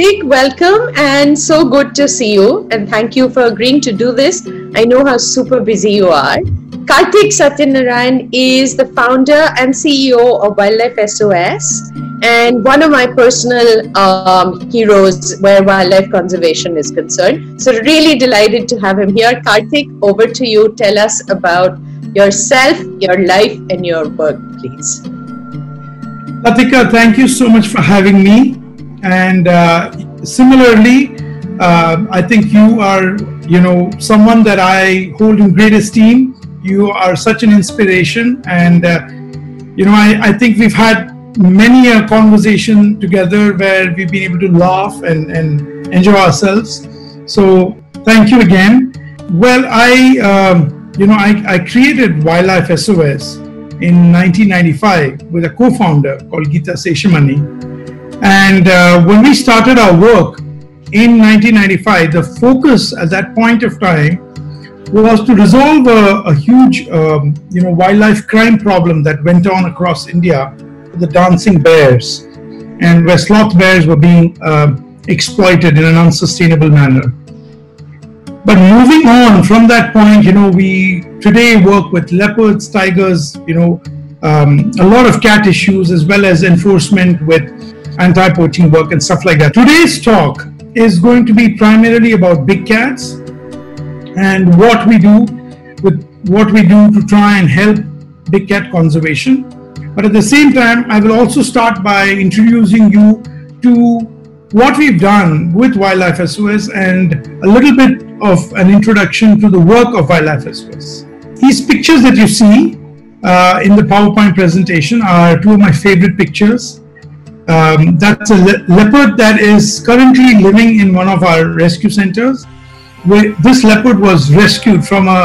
Kartick, welcome and so good to see you. And thank you for agreeing to do this. I know how super busy you are. Kartick Satyanarayan is the founder and CEO of Wildlife SOS and one of my personal um, heroes where wildlife conservation is concerned. So, really delighted to have him here. Kartick, over to you. Tell us about yourself, your life, and your work, please. Latika, thank you so much for having me. And uh, similarly, uh, I think you are, you know, someone that I hold in great esteem. You are such an inspiration, and uh, you know, I, I think we've had many a conversation together where we've been able to laugh and, and enjoy ourselves. So thank you again. Well, I, um, you know, I, I created Wildlife SOS in 1995 with a co-founder called Geeta Seshamani and uh, when we started our work in 1995, the focus at that point of time was to resolve a, a huge, um, you know, wildlife crime problem that went on across India, the dancing bears, and where sloth bears were being uh, exploited in an unsustainable manner. But moving on from that point, you know, we today work with leopards, tigers, you know, um, a lot of cat issues as well as enforcement with anti-poaching work and stuff like that. Today's talk is going to be primarily about big cats and what we do with what we do to try and help big cat conservation. But at the same time, I will also start by introducing you to what we've done with Wildlife SOS and a little bit of an introduction to the work of Wildlife SOS. These pictures that you see uh, in the PowerPoint presentation are two of my favorite pictures. Um, that's a le- leopard that is currently living in one of our rescue centers. Where this leopard was rescued from a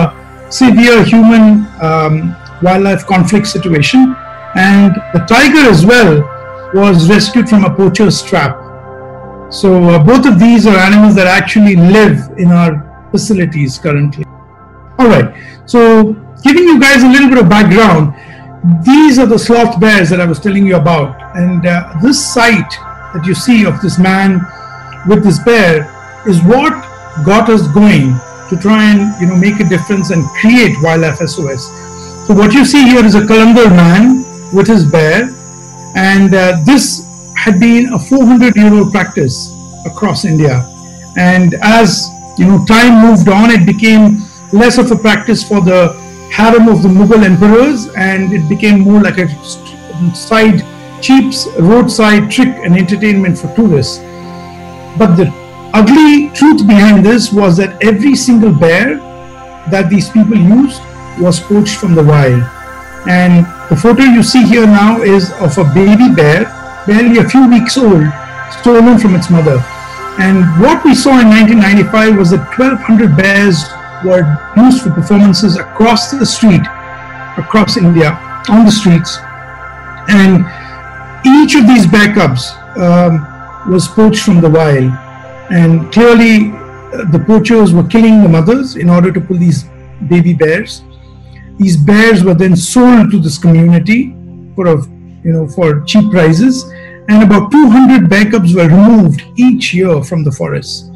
severe human um, wildlife conflict situation, and the tiger as well was rescued from a poacher's trap. So uh, both of these are animals that actually live in our facilities currently. All right. So giving you guys a little bit of background, these are the sloth bears that I was telling you about. And uh, this sight that you see of this man with this bear is what got us going to try and you know make a difference and create Wildlife SOS. So what you see here is a Kalandar man with his bear, and uh, this had been a 400-year-old practice across India. And as you know, time moved on, it became less of a practice for the harem of the Mughal emperors, and it became more like a side, cheap roadside trick and entertainment for tourists. But the ugly truth behind this was that every single bear that these people used was poached from the wild. And the photo you see here now is of a baby bear, barely a few weeks old, stolen from its mother. And what we saw in 1995 was that 1,200 bears were used for performances across the street, across India, on the streets. And each of these backups um, was poached from the wild. And clearly, uh, the poachers were killing the mothers in order to pull these baby bears. These bears were then sold to this community for a, you know for cheap prices, and about 200 backups were removed each year from the forest.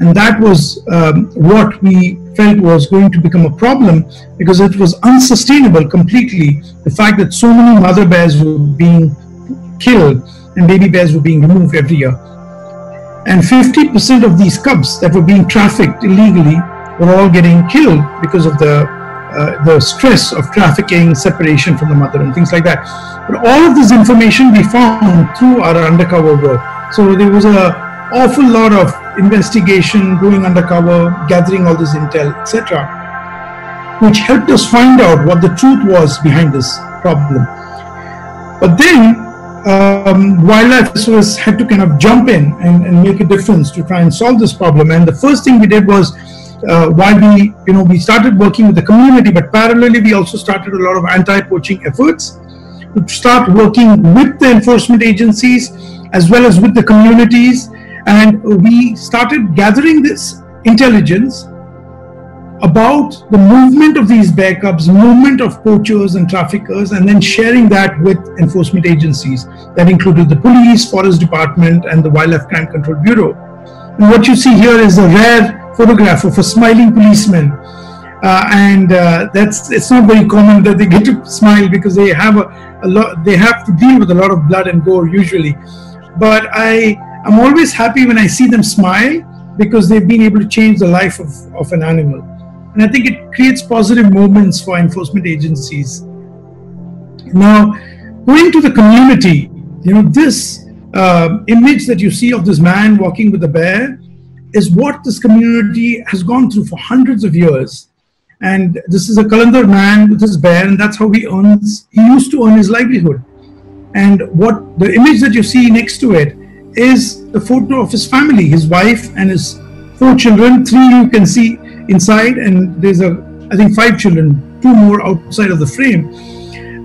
And that was um, what we felt was going to become a problem because it was unsustainable completely. The fact that so many mother bears were being killed and baby bears were being removed every year. And 50% of these cubs that were being trafficked illegally were all getting killed because of the uh, the stress of trafficking, separation from the mother, and things like that. But all of this information we found through our undercover work. So there was a awful lot of investigation, going undercover, gathering all this intel, etc., which helped us find out what the truth was behind this problem. But then um, wildlife SOS had to kind of jump in and, and, make a difference to try and solve this problem. And the first thing we did was uh, while we, you know, we started working with the community, but parallelly we also started a lot of anti-poaching efforts to start working with the enforcement agencies as well as with the communities and we started gathering this intelligence about the movement of these bear cubs, movement of poachers and traffickers, and then sharing that with enforcement agencies. That included the police, forest department, and the Wildlife Crime Control Bureau. And what you see here is a rare photograph of a smiling policeman. Uh, and uh, that's it's not very common that they get to smile because they have a, a lot they have to deal with a lot of blood and gore usually but i i'm always happy when i see them smile because they've been able to change the life of, of an animal and I think it creates positive moments for enforcement agencies. Now, going to the community, you know, this uh, image that you see of this man walking with a bear is what this community has gone through for hundreds of years. And this is a Kalandar man with his bear, and that's how he earns, he used to earn his livelihood. And what the image that you see next to it is the photo of his family, his wife and his four children. Three you can see inside, and there's a I think five children, two more outside of the frame,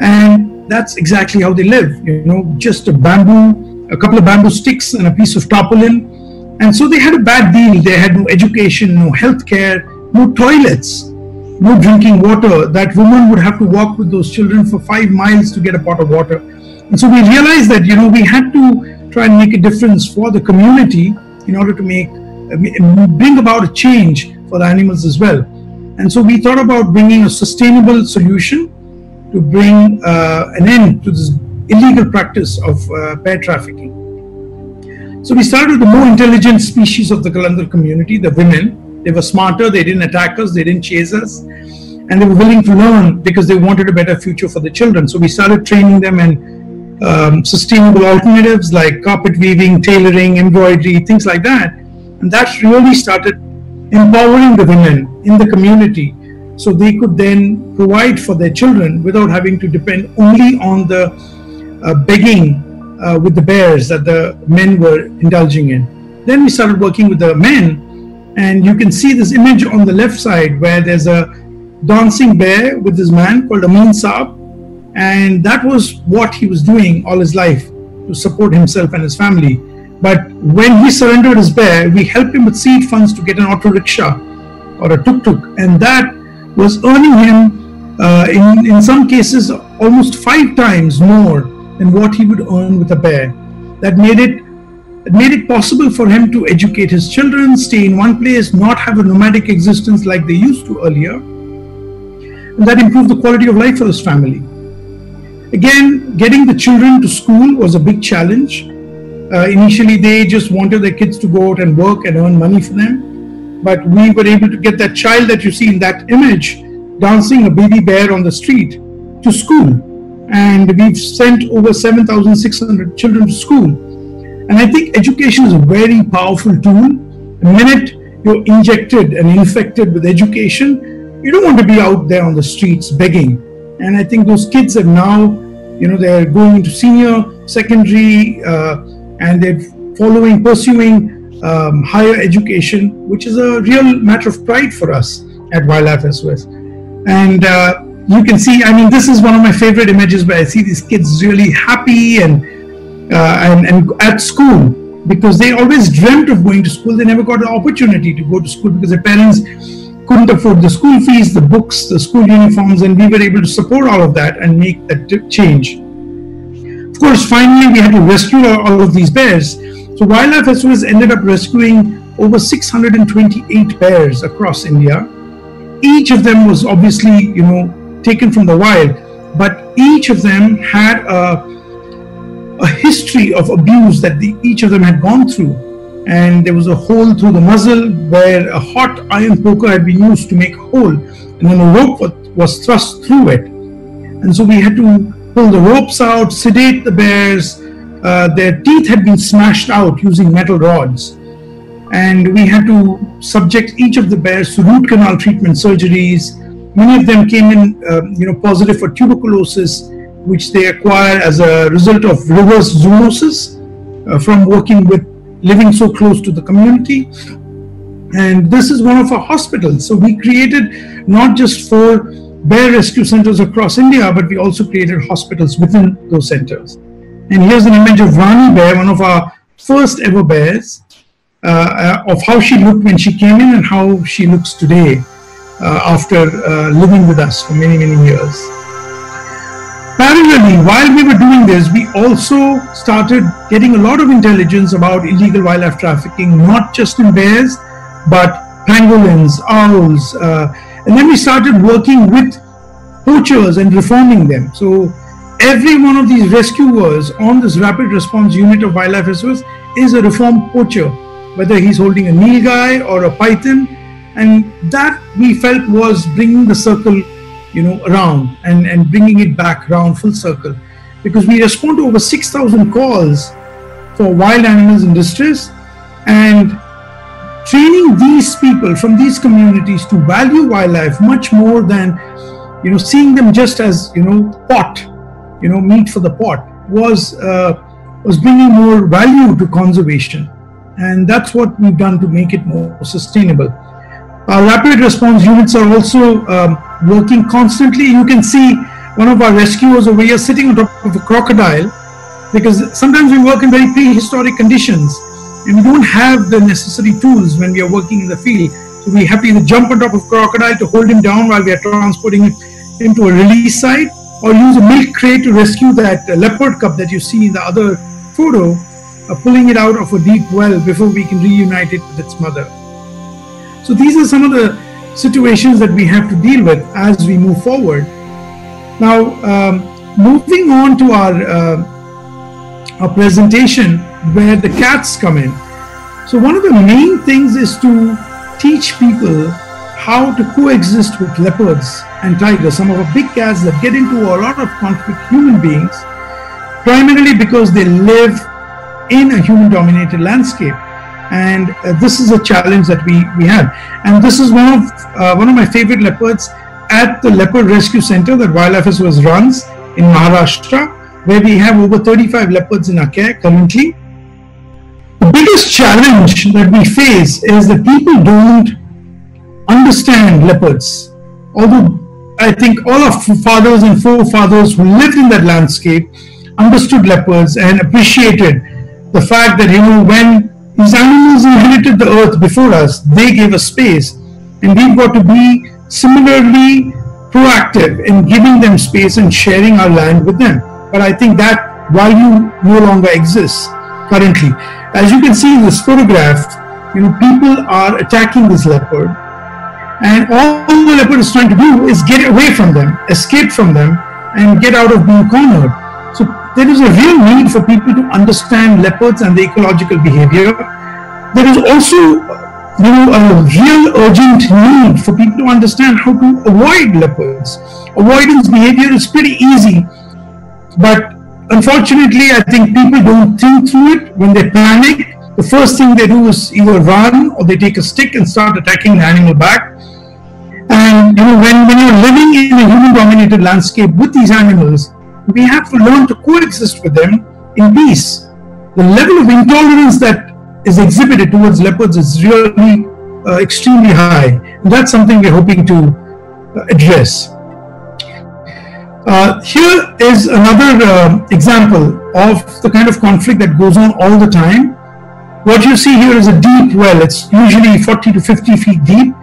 and that's exactly how they live. You know, just a bamboo, a couple of bamboo sticks, and a piece of tarpaulin. And so they had a bad deal. They had no education, no health care, no toilets, no drinking water. That woman would have to walk with those children for five miles to get a pot of water. And so we realized that you know we had to try and make a difference for the community in order to make bring about a change for the animals as well. And so we thought about bringing a sustainable solution to bring uh, an end to this illegal practice of uh, bear trafficking. So we started with the more intelligent species of the Kalandar community, the women. They were smarter, they didn't attack us, they didn't chase us, and they were willing to learn because they wanted a better future for the children. So we started training them in um, sustainable alternatives like carpet weaving, tailoring, embroidery, things like that. And that really started empowering the women in the community so they could then provide for their children without having to depend only on the uh, begging uh, with the bears that the men were indulging in. Then we started working with the men, and you can see this image on the left side where there's a dancing bear with this man called Amin Saab, and that was what he was doing all his life to support himself and his family. But when he surrendered his bear, we helped him with seed funds to get an auto rickshaw or a tuk tuk, and that was earning him, uh, in, in some cases, almost five times more than what he would earn with a bear. That made it it made it possible for him to educate his children, stay in one place, not have a nomadic existence like they used to earlier. And that improved the quality of life for his family. Again, getting the children to school was a big challenge uh, initially they just wanted their kids to go out and work and earn money for them. But we were able to get that child that you see in that image dancing a baby bear on the street to school. And we've sent over 7,600 children to school. And I think education is a very powerful tool. The minute you're injected and infected with education, you don't want to be out there on the streets begging. And I think those kids have now, you know, they're going to senior, secondary, uh, and they're following, pursuing um, higher education, which is a real matter of pride for us at Wildlife SOS. And uh, you can see, I mean, this is one of my favorite images where I see these kids really happy and uh, and, and at school because they always dreamt of going to school. They never got the opportunity to go to school because their parents couldn't afford the school fees, the books, the school uniforms, and we were able to support all of that and make that change. Of course, finally, we had to rescue all of these bears. So, Wildlife SOS ended up rescuing over 628 bears across India. Each of them was obviously, you know, taken from the wild, but each of them had a, a history of abuse that the, each of them had gone through. And there was a hole through the muzzle where a hot iron poker had been used to make a hole, and then a rope was thrust through it. And so we had to pull the ropes out, sedate the bears. Uh, their teeth had been smashed out using metal rods. And we had to subject each of the bears to root canal treatment surgeries. Many of them came in, uh, you know, positive for tuberculosis, which they acquired as a result of reverse zoonosis uh, from working with living so close to the community. And this is one of our hospitals. So we created not just four bear rescue centers across India, but we also created hospitals within those centers. And here's an image of Rani Bear, one of our first ever bears, uh, of how she looked when she came in and how she looks today. uh, after uh, living with us for many, many years. Parallelly, while we were doing this, we also started getting a lot of intelligence about illegal wildlife trafficking, not just in bears, but pangolins, owls. Uh, and then we started working with poachers and reforming them. So every one of these rescuers on this rapid response unit of wildlife SOS is a reformed poacher, whether he's holding a nilgai or a python. And that we felt was bringing the circle you know, around and, and bringing it back around full circle. Because we respond to over 6,000 calls for wild animals in distress and training these people from these communities to value wildlife much more than, you know, seeing them just as, you know, pot, you know, meat for the pot was, uh, was bringing more value to conservation. And that's what we've done to make it more sustainable. Our rapid response units are also um, working constantly. You can see one of our rescuers over here sitting on top of a crocodile because sometimes we work in very prehistoric conditions and we don't have the necessary tools when we are working in the field. So we have to either jump on top of crocodile to hold him down while we are transporting him into a release site or use a milk crate to rescue that leopard cub that you see in the other photo, uh, pulling it out of a deep well before we can reunite it with its mother. So these are some of the situations that we have to deal with as we move forward. Now, um, moving on to our uh, our presentation where the cats come in. So one of the main things is to teach people how to coexist with leopards and tigers, some of the big cats that get into a lot of conflict with human beings, primarily because they live in a human-dominated landscape and uh, this is a challenge that we we have and this is one of uh, one of my favorite leopards at the leopard rescue center that wildlife SOS runs in maharashtra where we have over 35 leopards in our care currently. The biggest challenge that we face is that people don't understand leopards. Although i think all of fathers and forefathers who lived in that landscape understood leopards and appreciated the fact that you know when these animals inherited the earth before us. They gave us space. And we've got to be similarly proactive in giving them space and sharing our land with them. But I think that value no longer exists currently. As you can see in this photograph, you know, people are attacking this leopard. And all the leopard is trying to do is get away from them, escape from them, and get out of being cornered. There is a real need for people to understand leopards and the ecological behavior. There is also you know, a real urgent need for people to understand how to avoid leopards. Avoidance behavior is pretty easy, but unfortunately, I think people don't think through it. When they panic, the first thing they do is either run or they take a stick and start attacking the animal back. And you know, when, when you're living in a human-dominated landscape with these animals, we have to learn to coexist with them in peace. The level of intolerance that is exhibited towards leopards is really uh, extremely high. And that's something we're hoping to uh, address. Uh, here is another uh, example of the kind of conflict that goes on all the time. What you see here is a deep well. It's usually 40 to 50 feet deep.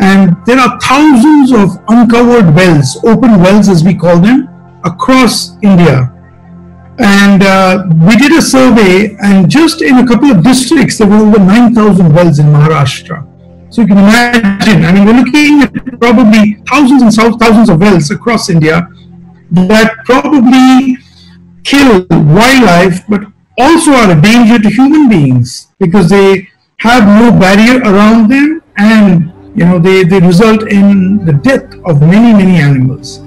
And there are thousands of uncovered wells, open wells as we call them, across India. And uh, we did a survey, and just in a couple of districts, there were over 9,000 wells in Maharashtra. So you can imagine, I mean, we're looking at probably thousands and thousands of wells across India that probably kill wildlife, but also are a danger to human beings because they have no barrier around them and you know they, they result in the death of many many animals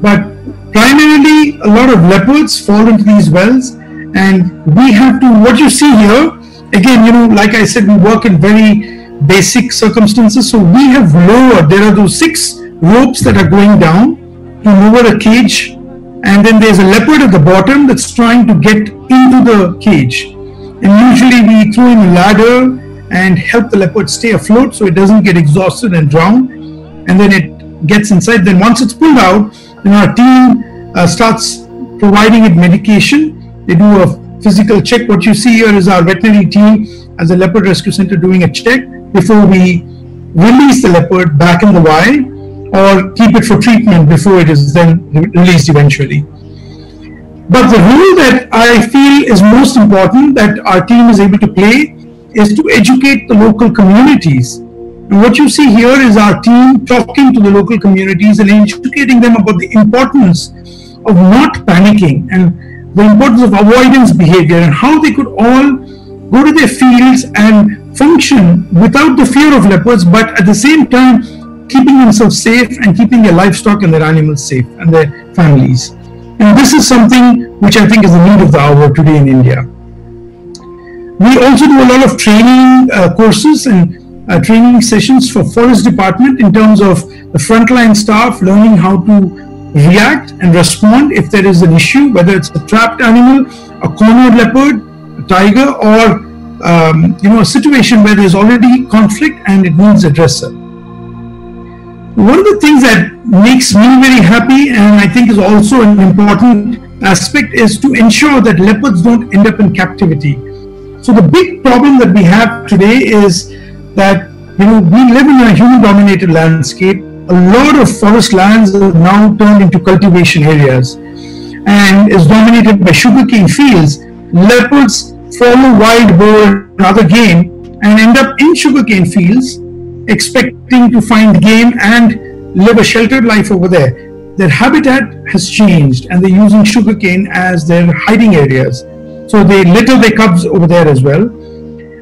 but primarily a lot of leopards fall into these wells and we have to what you see here again you know like i said we work in very basic circumstances so we have lowered there are those six ropes that are going down to lower a cage and then there's a leopard at the bottom that's trying to get into the cage. And usually we throw in a ladder and help the leopard stay afloat so it doesn't get exhausted and drown and then it gets inside. Then once it's pulled out then our team uh, starts providing it medication. They do a physical check. What you see here is our veterinary team as a leopard rescue center doing a check before we release the leopard back in the wild or keep it for treatment before it is then released eventually. But the role that I feel is most important that our team is able to play is to educate the local communities. And what you see here is our team talking to the local communities and educating them about the importance of not panicking and the importance of avoidance behavior and how they could all go to their fields and function without the fear of leopards, but at the same time keeping themselves safe and keeping their livestock and their animals safe and their families. And this is something which I think is the need of the hour today in India. We also do a lot of training uh, courses and uh, training sessions for forest department in terms of the frontline staff learning how to react and respond if there is an issue, whether it's a trapped animal, a cornered leopard, a tiger, or um, you know a situation where there's already conflict and it needs addressal. One of the things that makes me very happy and I think is also an important aspect is to ensure that leopards don't end up in captivity. So the big problem that we have today is that you know we live in a human-dominated landscape. A lot of forest lands are now turned into cultivation areas and is dominated by sugarcane fields. Leopards follow wild boar and other game and end up in sugarcane fields expecting to find game and live a sheltered life over there. Their habitat has changed and they're using sugarcane as their hiding areas. So they litter their cubs over there as well.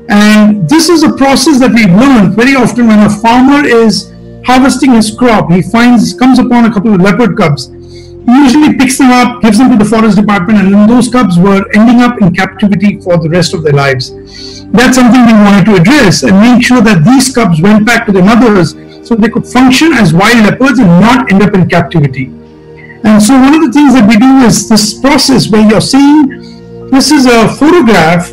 And this is a process that we've learned very often when a farmer is harvesting his crop, he finds, comes upon a couple of leopard cubs. He usually picks them up, gives them to the forest department, and those cubs were ending up in captivity for the rest of their lives that's something we wanted to address and make sure that these cubs went back to their mothers so they could function as wild leopards and not end up in captivity. And so one of the things that we do is this process where you're seeing this is a photograph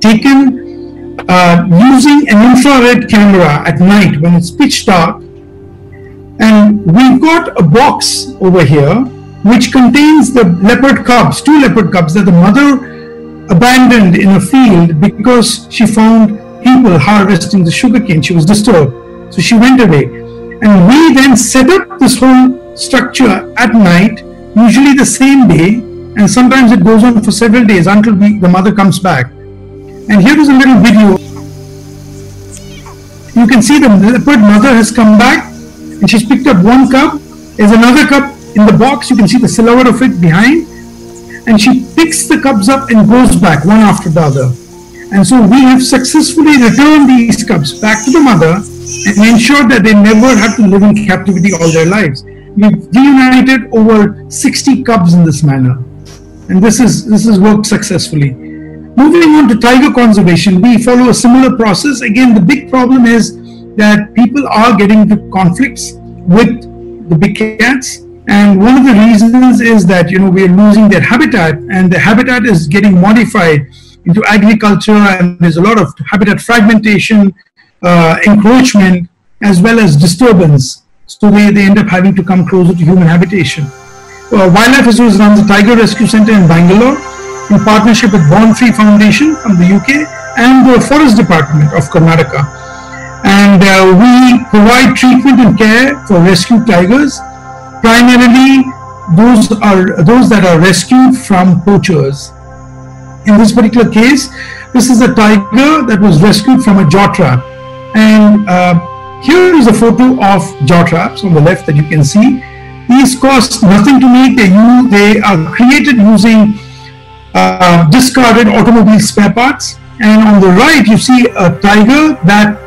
taken uh, using an infrared camera at night when it's pitch dark. And we've got a box over here which contains the leopard cubs, two leopard cubs that the mother abandoned in a field because she found people harvesting the sugarcane. She was disturbed. So she went away. And we then set up this whole structure at night, usually the same day, and sometimes it goes on for several days until we, the mother comes back. And here is a little video. You can see the leopard mother has come back and she's picked up one cub. There's another cub in the box. You can see the silhouette of it behind and she picks the cubs up and goes back one after the other. And so we have successfully returned these cubs back to the mother and ensured that they never had to live in captivity all their lives. We've reunited over 60 cubs in this manner. And this is this has worked successfully. Moving on to tiger conservation, we follow a similar process. Again, the big problem is that people are getting into conflicts with the big cats and one of the reasons is that you know we are losing their habitat, and the habitat is getting modified into agriculture, and there's a lot of habitat fragmentation, uh, encroachment, as well as disturbance. So they, they end up having to come closer to human habitation. Uh, Wildlife Resources runs a tiger rescue center in Bangalore in partnership with Born Free Foundation from the UK and the Forest Department of Karnataka. And uh, we provide treatment and care for rescued tigers primarily those are those that are rescued from poachers. In this particular case, this is a tiger that was rescued from a jaw trap. And uh, here is a photo of jaw traps on the left that you can see. These cost nothing to make. They, use, they are created using uh, discarded automobile spare parts. And on the right, you see a tiger that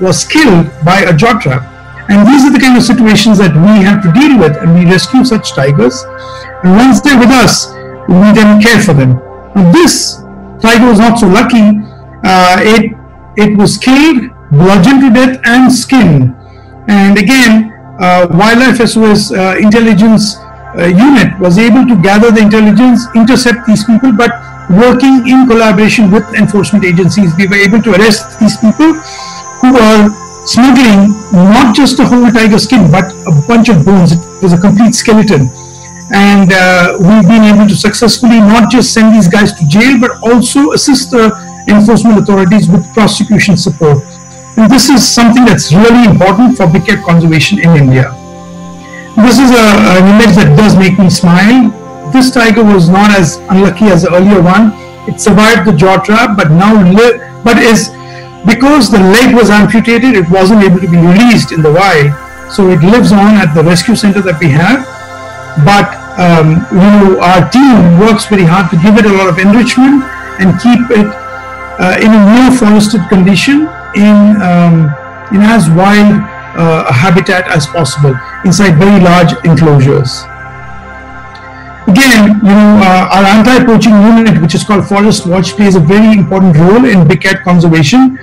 was killed by a jaw trap. And these are the kind of situations that we have to deal with, and we rescue such tigers. And once they're with us, we then care for them. Now, this tiger was not so lucky. Uh, it it was killed, bludgeoned to death, and skinned. And again, uh, Wildlife SOS uh, intelligence uh, unit was able to gather the intelligence, intercept these people, but working in collaboration with enforcement agencies, we were able to arrest these people who were smuggling not just a whole tiger skin, but a bunch of bones. It was a complete skeleton. And uh, we've been able to successfully not just send these guys to jail, but also assist the enforcement authorities with prosecution support. And this is something that's really important for big cat conservation in India. This is a, an image that does make me smile. This tiger was not as unlucky as the earlier one. It survived the jaw trap, but now but is because the leg was amputated, it wasn't able to be released in the wild. So it lives on at the rescue center that we have. But um, you know, our team works very hard to give it a lot of enrichment and keep it uh, in a near forested condition in um, in as wild uh, habitat as possible inside very large enclosures. Again, you know, uh, our anti-poaching unit, which is called Forest Watch, plays a very important role in big cat conservation.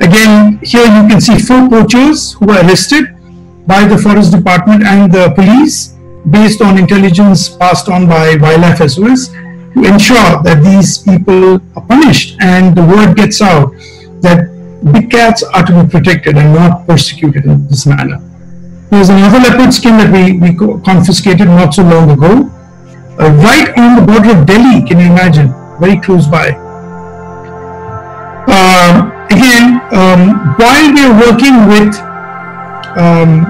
Again, here you can see four poachers who were arrested by the Forest Department and the police based on intelligence passed on by Wildlife SOS to ensure that these people are punished and the word gets out that big cats are to be protected and not persecuted in this manner. There's another leopard skin that we, we confiscated not so long ago, uh, right on the border of Delhi, can you imagine? Very close by. Uh, again, um, while we are working with um,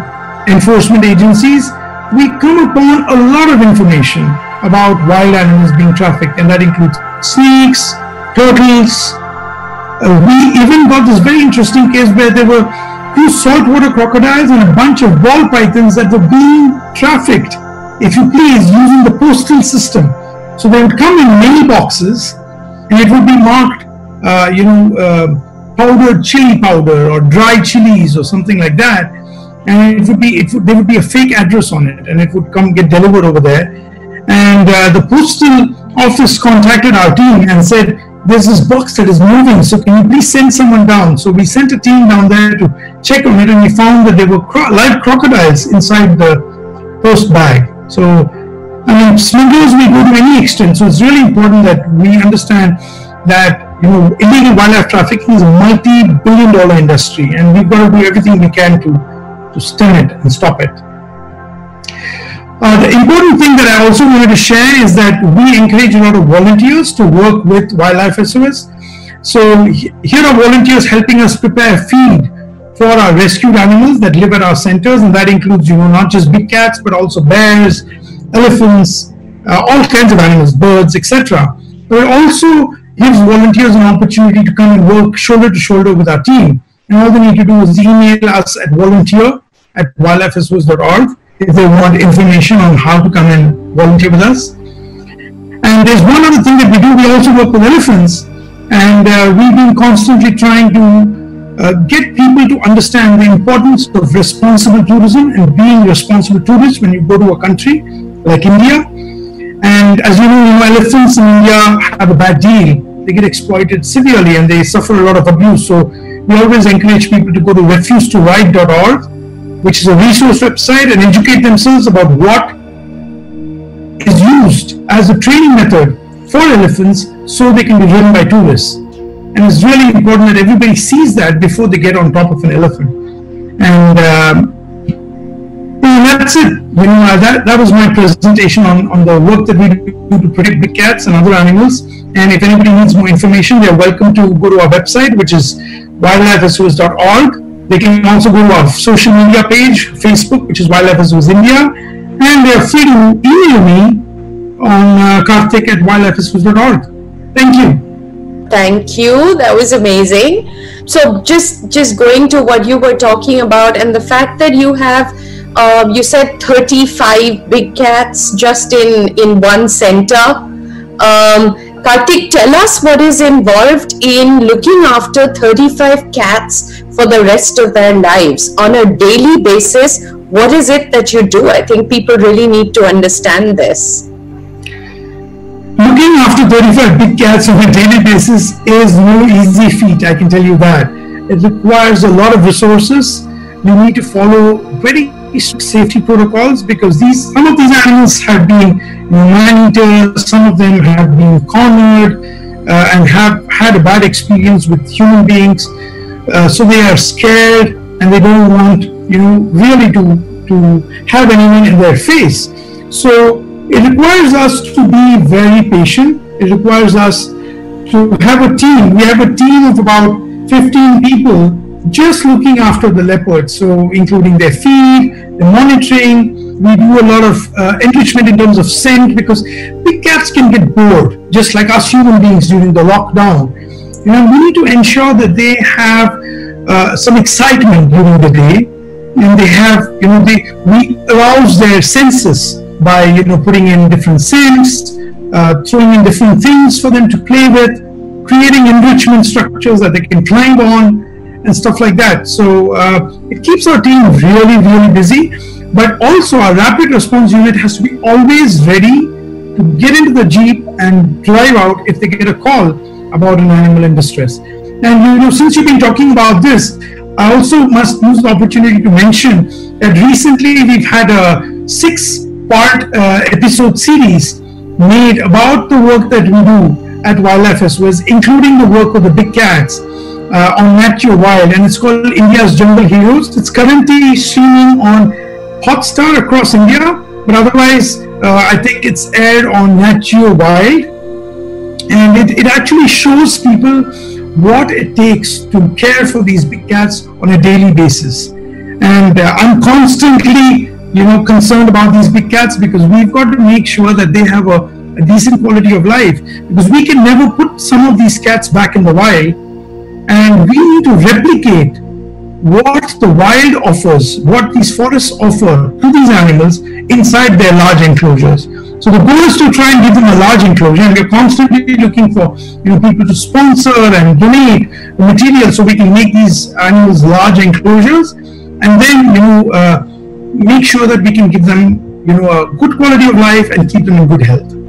enforcement agencies, we come upon a lot of information about wild animals being trafficked, and that includes snakes, turtles. We even got this very interesting case where there were two saltwater crocodiles and a bunch of ball pythons that were being trafficked, if you please, using the postal system. So they would come in many boxes, and it would be marked, uh, you know, uh, powdered chili powder or dry chilies or something like that. And it would be, it would, there would be a fake address on it, and it would come get delivered over there. And uh, the postal office contacted our team and said, there's this box that is moving, so can you please send someone down? So we sent a team down there to check on it, and we found that there were cro- live crocodiles inside the post bag. So, I mean, smugglers will go to any extent. So it's really important that we understand that you know illegal wildlife trafficking is a multi-billion-dollar industry, and we've got to do everything we can to to stem it and stop it. Uh, the important thing that I also wanted to share is that we encourage a lot of volunteers to work with Wildlife SOS. So here are volunteers helping us prepare feed for our rescued animals that live at our centers, and that includes, you know, not just big cats, but also bears, elephants, uh, all kinds of animals, birds, etc. But it also gives volunteers an opportunity to come and work shoulder to shoulder with our team. And all they need to do is email us at volunteer at wildlifesos.org if they want information on how to come and volunteer with us. And there's one other thing that we do, we also work with elephants. And uh, we've been constantly trying to uh, get people to understand the importance of responsible tourism and being responsible tourists when you go to a country like India. And as you know, elephants in India have a bad deal. They get exploited severely and they suffer a lot of abuse. So we always encourage people to go to refusetoride.org which is a resource website, and educate themselves about what is used as a training method for elephants so they can be ridden by tourists. And it's really important that everybody sees that before they get on top of an elephant. And um, that's it. You know, uh, that, that was my presentation on, on the work that we do to protect big cats and other animals. And if anybody needs more information, they're welcome to go to our website, which is wildlifesos.org they can also go to our social media page, Facebook, which is Wildlife SOS India, and they're free to email me on uh, kartick at wildlifesos.org. Thank you. Thank you. That was amazing. So just just going to what you were talking about and the fact that you have um, you said 35 big cats just in in one center. Um, Kartick, tell us what is involved in looking after 35 cats for the rest of their lives on a daily basis. What is it that you do? I think people really need to understand this. Looking after 35 big cats on a daily basis is no easy feat, I can tell you that. It requires a lot of resources. You need to follow very safety protocols because these some of these animals have been man eaters, some of them have been cornered uh, and have had a bad experience with human beings. Uh, so they are scared and they don't want you know really to to have anyone in their face. So it requires us to be very patient. It requires us to have a team. We have a team of about 15 people just looking after the leopards, so including their feed, the monitoring. We do a lot of uh, enrichment in terms of scent because big cats can get bored, just like us human beings during the lockdown. You know, we need to ensure that they have uh, some excitement during the day, and they have, you know, they we arouse their senses by you know putting in different scents, uh, throwing in different things for them to play with, creating enrichment structures that they can climb on and stuff like that. So uh, it keeps our team really, really busy. But also, our rapid response unit has to be always ready to get into the jeep and drive out if they get a call about an animal in distress. And you know, since you've been talking about this, I also must use the opportunity to mention that recently we've had a six-part uh, episode series made about the work that we do at Wildlife SOS including the work of the big cats uh, on Geo Wild, and it's called India's Jungle Heroes. It's currently streaming on Hotstar across India, but otherwise, uh, I think it's aired on Geo Wild, and it, it actually shows people what it takes to care for these big cats on a daily basis. And uh, I'm constantly, you know, concerned about these big cats because we've got to make sure that they have a, a decent quality of life because we can never put some of these cats back in the wild and we need to replicate what the wild offers, what these forests offer to these animals inside their large enclosures. So the goal is to try and give them a large enclosure, and we're constantly looking for you know people to sponsor and donate material so we can make these animals large enclosures, and then you know uh, make sure that we can give them you know a good quality of life and keep them in good health.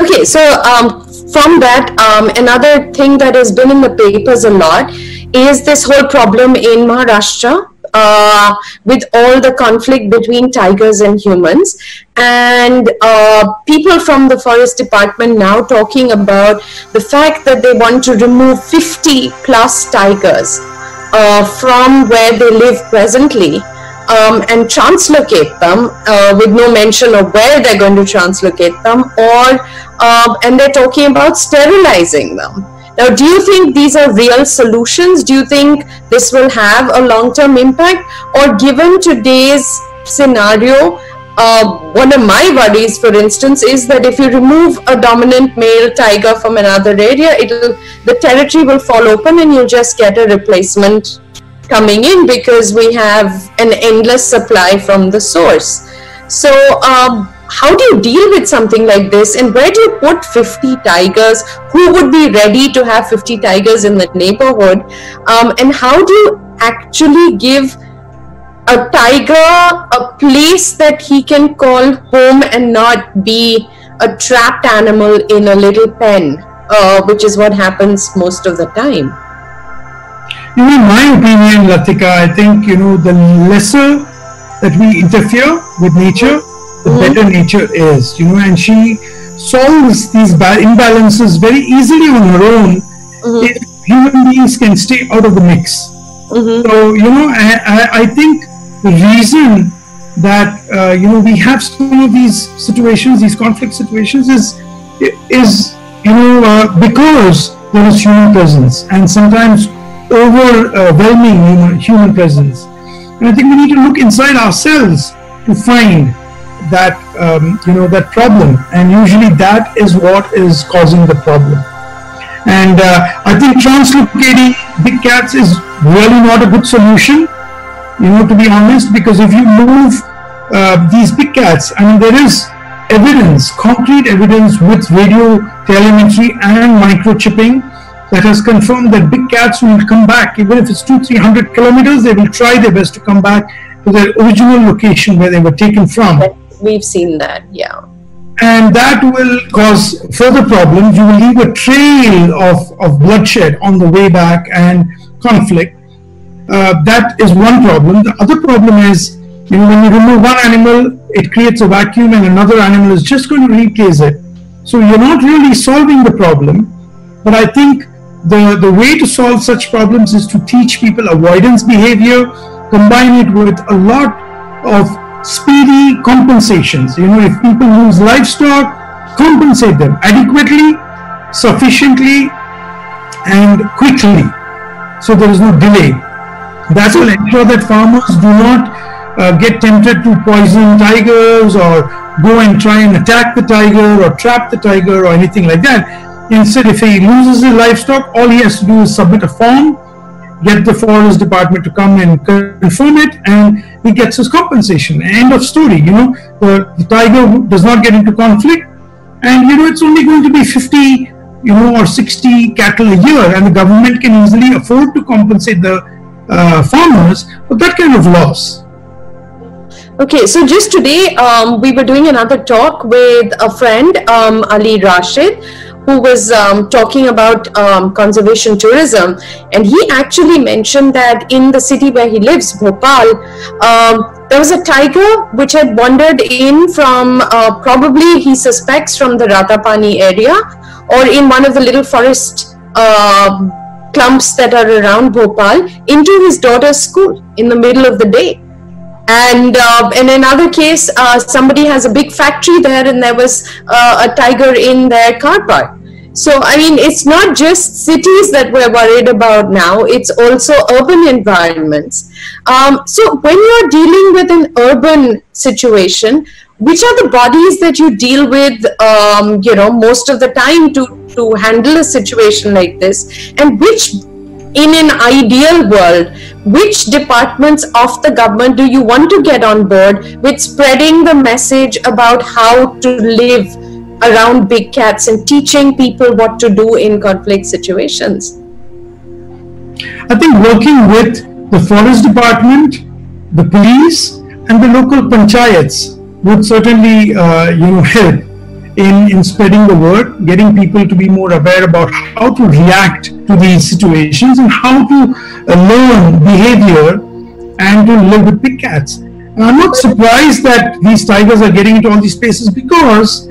Okay, so um, from that, um, another thing that has been in the papers a lot is this whole problem in Maharashtra uh, with all the conflict between tigers and humans. And uh, people from the forest department now talking about the fact that they want to remove 50 plus tigers uh, from where they live presently um, and translocate them uh, with no mention of where they're going to translocate them or uh, and they're talking about sterilizing them. Now, do you think these are real solutions? Do you think this will have a long term impact? Or, given today's scenario, uh, one of my worries, for instance, is that if you remove a dominant male tiger from another area, it'll the territory will fall open and you'll just get a replacement coming in because we have an endless supply from the source. So, um, how do you deal with something like this? And where do you put 50 tigers? Who would be ready to have 50 tigers in the neighborhood? Um, and how do you actually give a tiger a place that he can call home and not be a trapped animal in a little pen uh, which is what happens most of the time in my opinion latika i think you know the lesser that we interfere with nature the mm-hmm. better nature is, you know, and she solves these imbalances very easily on her own mm-hmm. if human beings can stay out of the mix. Mm-hmm. So, you know, I, I, think the reason that, uh, you know, we have some of these situations, these conflict situations is, is you know, uh, because there is human presence and sometimes overwhelming human, human presence. And I think we need to look inside ourselves to find that um, you know that problem and usually that is what is causing the problem and uh, i think translocating big cats is really not a good solution you know to be honest because if you move uh, these big cats i mean there is evidence concrete evidence with radio telemetry and microchipping that has confirmed that big cats will come back even if it's two three hundred kilometers they will try their best to come back to their original location where they were taken from we've seen that, yeah. And that will cause further problems. You will leave a trail of, of bloodshed on the way back and conflict. Uh, that is one problem. The other problem is, you know, when you remove one animal, it creates a vacuum and another animal is just going to replace it. So you're not really solving the problem. But I think the, the way to solve such problems is to teach people avoidance behavior, combine it with a lot of speedy compensations. You know, if people lose livestock, compensate them adequately, sufficiently, and quickly. So there is no delay. That will ensure that farmers do not uh, get tempted to poison tigers or go and try and attack the tiger or trap the tiger or anything like that. Instead, if he loses his livestock, all he has to do is submit a form, get the forest department to come and confirm it, and he gets his compensation. End of story. You know, the, the tiger does not get into conflict, and you know it's only going to be 50, you know, or 60 cattle a year, and the government can easily afford to compensate the uh, farmers for that kind of loss. Okay, so just today um, we were doing another talk with a friend, um, Ali Rashid, who was um, talking about um, conservation tourism, and he actually mentioned that in the city where he lives, Bhopal, um, there was a tiger which had wandered in from uh, probably he suspects from the Ratapani area or in one of the little forest uh, clumps that are around Bhopal into his daughter's school in the middle of the day. And uh, in another case uh, somebody has a big factory there and there was uh, a tiger in their car park so i mean it's not just cities that we're worried about now it's also urban environments. Um, so when you're dealing with an urban situation which are the bodies that you deal with um, you know most of the time to to handle a situation like this? And which in an ideal world, which departments of the government do you want to get on board with spreading the message about how to live around big cats and teaching people what to do in conflict situations? I think working with the forest department, the police, and the local panchayats would certainly, uh, you know, help in, in spreading the word, getting people to be more aware about how to react to these situations and how to uh, learn behavior and to live with big cats. And I'm not surprised that these tigers are getting into all these places because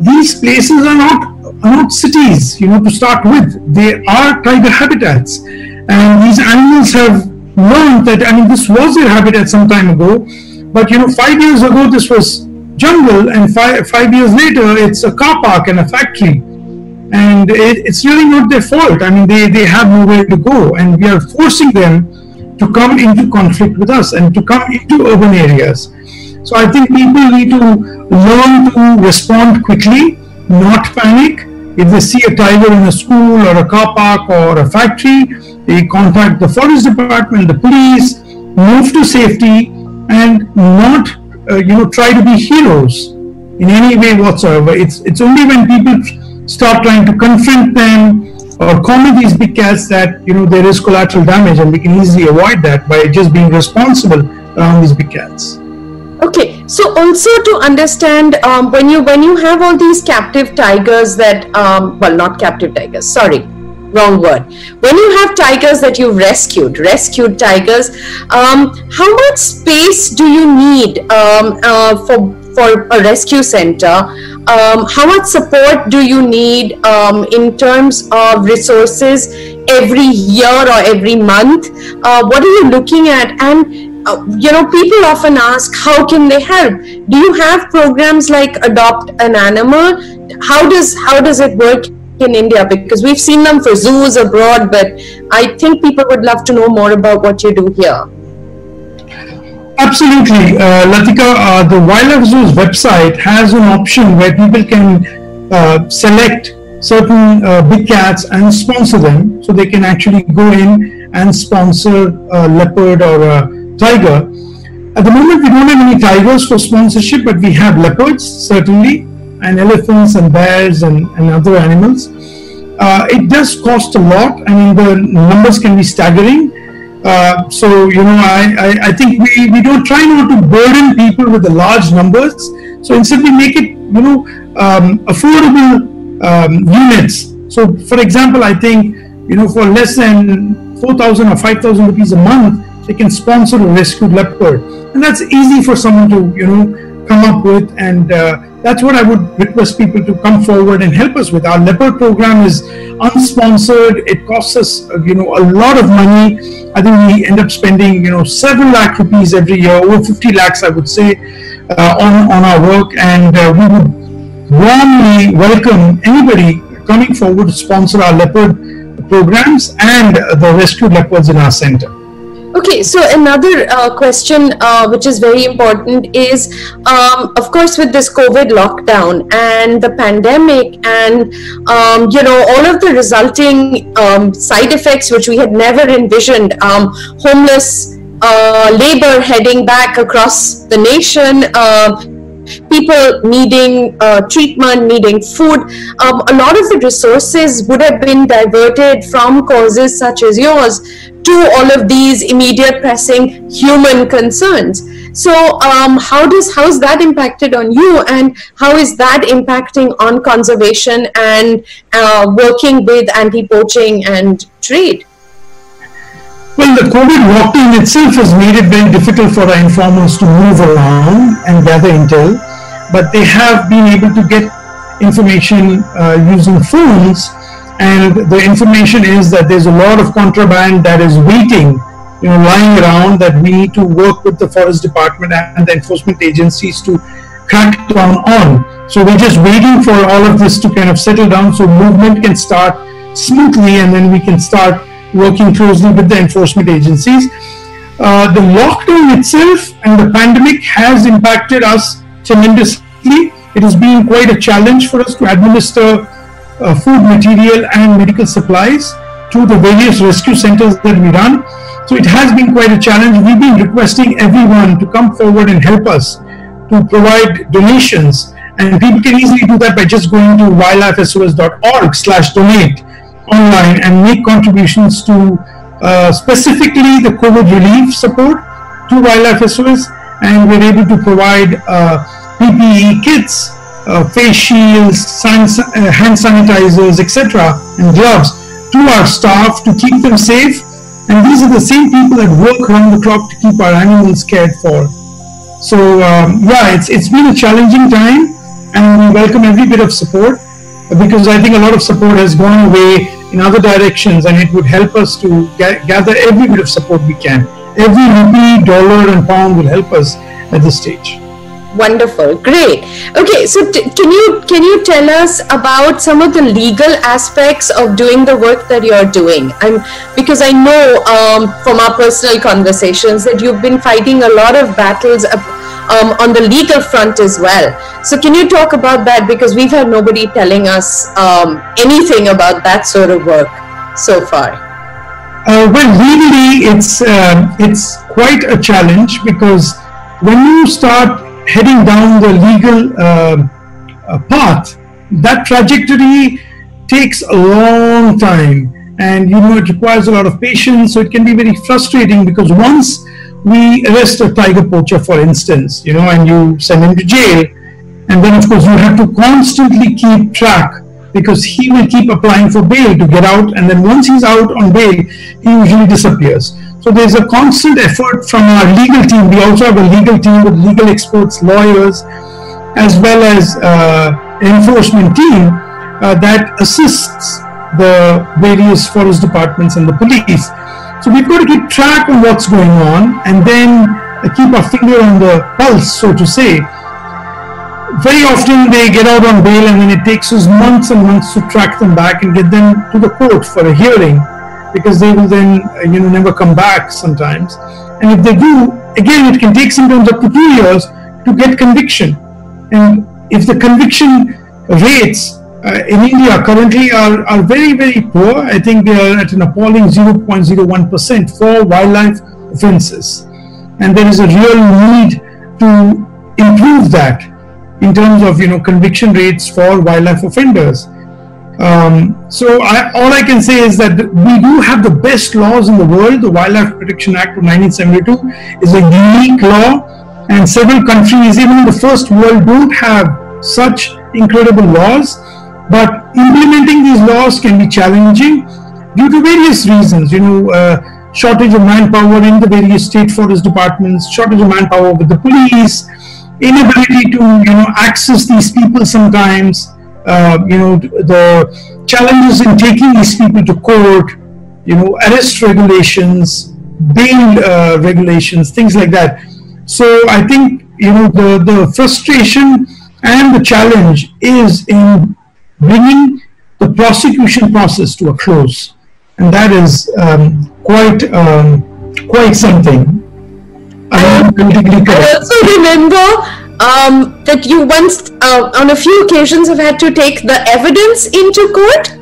these places are not not cities, you know, to start with. They are tiger habitats. And these animals have learned that, I mean, this was their habitat some time ago. But, you know, five years ago, this was jungle and five, five years later it's a car park and a factory and it, it's really not their fault i mean they, they have nowhere to go and we are forcing them to come into conflict with us and to come into urban areas so i think people need to learn to respond quickly not panic if they see a tiger in a school or a car park or a factory they contact the forest department the police move to safety and not uh, you know try to be heroes in any way whatsoever. It's it's only when people start trying to confront them or corner these big cats that you know there is collateral damage, and we can easily avoid that by just being responsible around these big cats. Okay, so also to understand um, when you when you have all these captive tigers that um, well not captive tigers, sorry, wrong word. When you have tigers that you've rescued, rescued tigers, um, how much space do you need um, uh, for for a rescue center? Um, how much support do you need um, in terms of resources every year or every month? Uh, what are you looking at? And uh, you know, people often ask, how can they help? Do you have programs like Adopt an Animal? How does how does it work in India? Because we've seen them for zoos abroad, but I think people would love to know more about what you do here. Absolutely, uh, Latika. Uh, the Wildlife SOS website has an option where people can uh, select certain uh, big cats and sponsor them, so they can actually go in and sponsor a leopard or a tiger. At the moment, we don't have any tigers for sponsorship, but we have leopards certainly, and elephants and bears and, and other animals. Uh, it does cost a lot. I mean, the numbers can be staggering. Uh, so, you know, I, I, I, think we, we don't try not to burden people with the large numbers. So instead, we make it, you know, um, affordable um, units. So, for example, I think, you know, for less than 4,000 or 5,000 rupees a month, they can sponsor a rescued leopard. And that's easy for someone to, you know, come up with and uh, that's what I would request people to come forward and help us with. Our leopard program is unsponsored. It costs us, uh, you know, a lot of money. I think we end up spending, you know, seven lakh rupees every year, over 50 lakhs, I would say, uh, on, on our work. And uh, we would warmly welcome anybody coming forward to sponsor our leopard programs and the rescued leopards in our center. Okay, so another uh, question uh, which is very important is, um, of course, with this COVID lockdown and the pandemic, and um, you know all of the resulting um, side effects which we had never envisioned, um, homeless uh, labor heading back across the nation. Uh, people needing uh, treatment, needing food. Um, a lot of the resources would have been diverted from causes such as yours to all of these immediate pressing human concerns. So, um, how does how is that impacted on you, and how is that impacting on conservation and uh, working with anti-poaching and trade? Well, the COVID lockdown itself has made it very difficult for our informants to move around and gather intel, but they have been able to get information uh, using phones, and the information is that there's a lot of contraband that is waiting, you know, lying around that we need to work with the forest department and the enforcement agencies to crack down on. So we're just waiting for all of this to kind of settle down so movement can start smoothly and then we can start working closely with the enforcement agencies. Uh, the lockdown itself and the pandemic has impacted us tremendously. It has been quite a challenge for us to administer uh, food material and medical supplies to the various rescue centers that we run. So it has been quite a challenge. We've been requesting everyone to come forward and help us to provide donations. And people can easily do that by just going to wildlifesos.org slash donate online and make contributions to uh, specifically the COVID relief support to Wildlife SOS, and we're able to provide uh, PPE kits, uh, face shields, uh, hand sanitizers, etc., and gloves to our staff to keep them safe. And these are the same people that work around the clock to keep our animals cared for. So um, yeah, it's it's been a challenging time, and we welcome every bit of support because I think a lot of support has gone away in other directions and it would help us to gather every bit of support we can. Every rupee, dollar, and pound will help us at this stage. Wonderful, great. Okay, so can you can you tell us about some of the legal aspects of doing the work that you're doing? I'm because I know um, from our personal conversations that you've been fighting a lot of battles um, on the legal front as well. So, can you talk about that? Because we've had nobody telling us um, anything about that sort of work so far. Uh, well, legally, it's uh, it's quite a challenge because when you start heading down the legal uh, uh, path, that trajectory takes a long time, and you know it requires a lot of patience. So it can be very frustrating because once we arrest a tiger poacher, for instance, you know, and you send him to jail, and then of course you have to constantly keep track because he will keep applying for bail to get out, and then once he's out on bail, he usually disappears. So there's a constant effort from our legal team. We also have a legal team with legal experts, lawyers, as well as uh, enforcement team uh, that assists the various forest departments and the police so we've got to keep track of what's going on and then keep our finger on the pulse, so to say. Very often they get out on bail and then it takes us months and months to track them back and get them to the court for a hearing because they will then, uh, you know, never come back sometimes. And if they do, again, it can take sometimes up to two years to get conviction. And if the conviction rates uh, in India currently are, are very, very poor. I think they are at an appalling 0.01% for wildlife offences. And there is a real need to improve that in terms of you know conviction rates for wildlife offenders. Um, so I, all I can say is that we do have the best laws in the world. The Wildlife Protection Act of 1972 is a unique law, and several countries, even in the first world, don't have such incredible laws. But implementing these laws can be challenging due to various reasons. You know, uh, shortage of manpower in the various state forest departments, shortage of manpower with the police, inability to you know access these people sometimes. Uh, you know, the challenges in taking these people to court. You know, arrest regulations, bail uh, regulations, things like that. So I think you know the the frustration and the challenge is in bringing the prosecution process to a close. And that is um, quite, um, quite something. I, I also remember um, that you once, uh, on a few occasions, have had to take the evidence into court.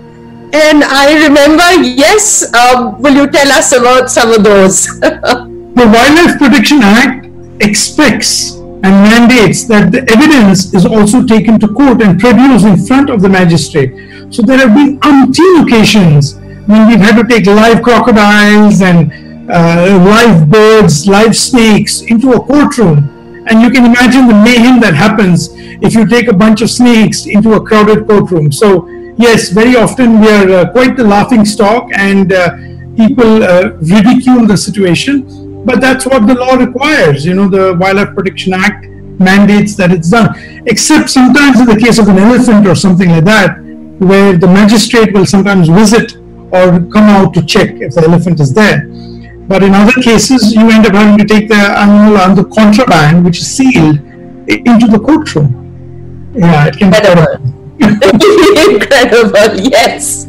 And I remember, yes, um, will you tell us about some of those? the Wildlife Protection Act expects and mandates that the evidence is also taken to court and produced in front of the magistrate. So there have been umpteen occasions when we've had to take live crocodiles and uh, live birds, live snakes into a courtroom and you can imagine the mayhem that happens if you take a bunch of snakes into a crowded courtroom. So, yes, very often we are uh, quite the laughing stock and uh, people uh, ridicule the situation. But that's what the law requires. You know, the Wildlife Protection Act mandates that it's done. Except sometimes in the case of an elephant or something like that, where the magistrate will sometimes visit or come out to check if the elephant is there. But in other cases, you end up having to take the animal under contraband, which is sealed, into the courtroom. Yeah, it can Incredible. Incredible, yes,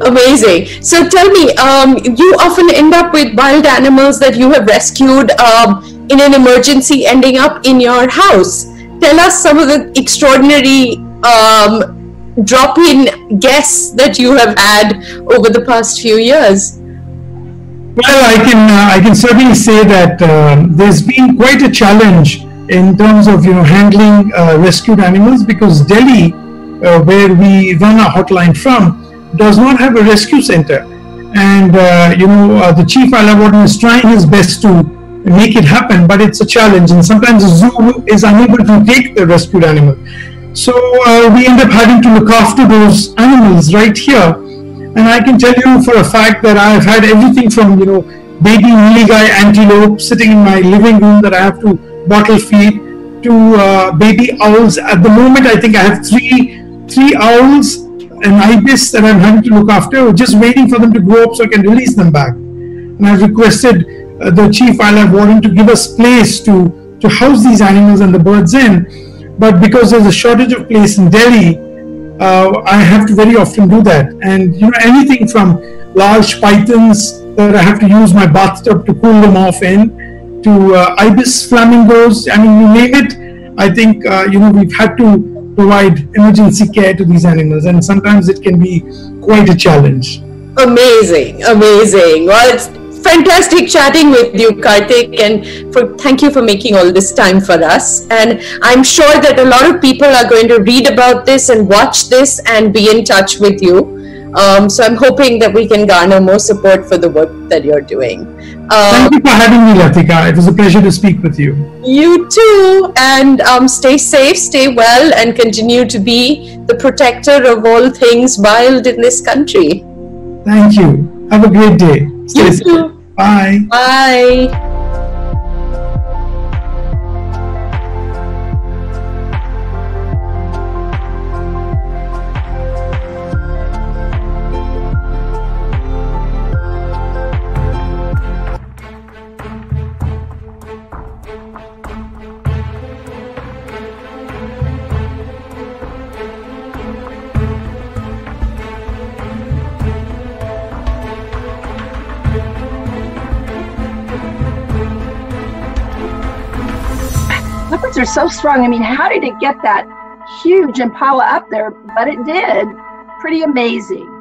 amazing. So tell me, um, you often end up with wild animals that you have rescued um, in an emergency, ending up in your house. Tell us some of the extraordinary um, drop-in guests that you have had over the past few years. Well, I can uh, I can certainly say that uh, there's been quite a challenge in terms of you know handling uh, rescued animals because Delhi, uh, where we run our hotline from, does not have a rescue center, and uh, you know uh, the chief wildlife warden is trying his best to make it happen, but it's a challenge, and sometimes the zoo is unable to take the rescued animal. So we end up having to look after those animals right here and I can tell you for a fact that I've had everything from, you know, baby nilgai antelope sitting in my living room that I have to bottle feed to uh, baby owls. At the moment, I think I have three three owls and ibis that I'm having to look after, just waiting for them to grow up so I can release them back. And I've requested uh, the chief wildlife warden to give us place to to house these animals and the birds in. But because there's a shortage of place in Delhi, uh, I have to very often do that. And you know, anything from large pythons that I have to use my bathtub to cool them off in, to uh, ibis flamingos. I mean, you name it. I think uh, you know we've had to provide emergency care to these animals, and sometimes it can be quite a challenge. Amazing, amazing. Well, it's fantastic chatting with you, Kartick, and for thank you for making all this time for us. And I'm sure that a lot of people are going to read about this and watch this and be in touch with you. Um, so I'm hoping that we can garner more support for the work that you're doing. Um, Thank you for having me, Latika. It was a pleasure to speak with you. You too. And um, stay safe, stay well, and continue to be the protector of all things wild in this country. Thank you. Have a great day. Stay you safe. Too. Bye. Bye. So strong. I mean, how did it get that huge impala up there? But it did. Pretty amazing.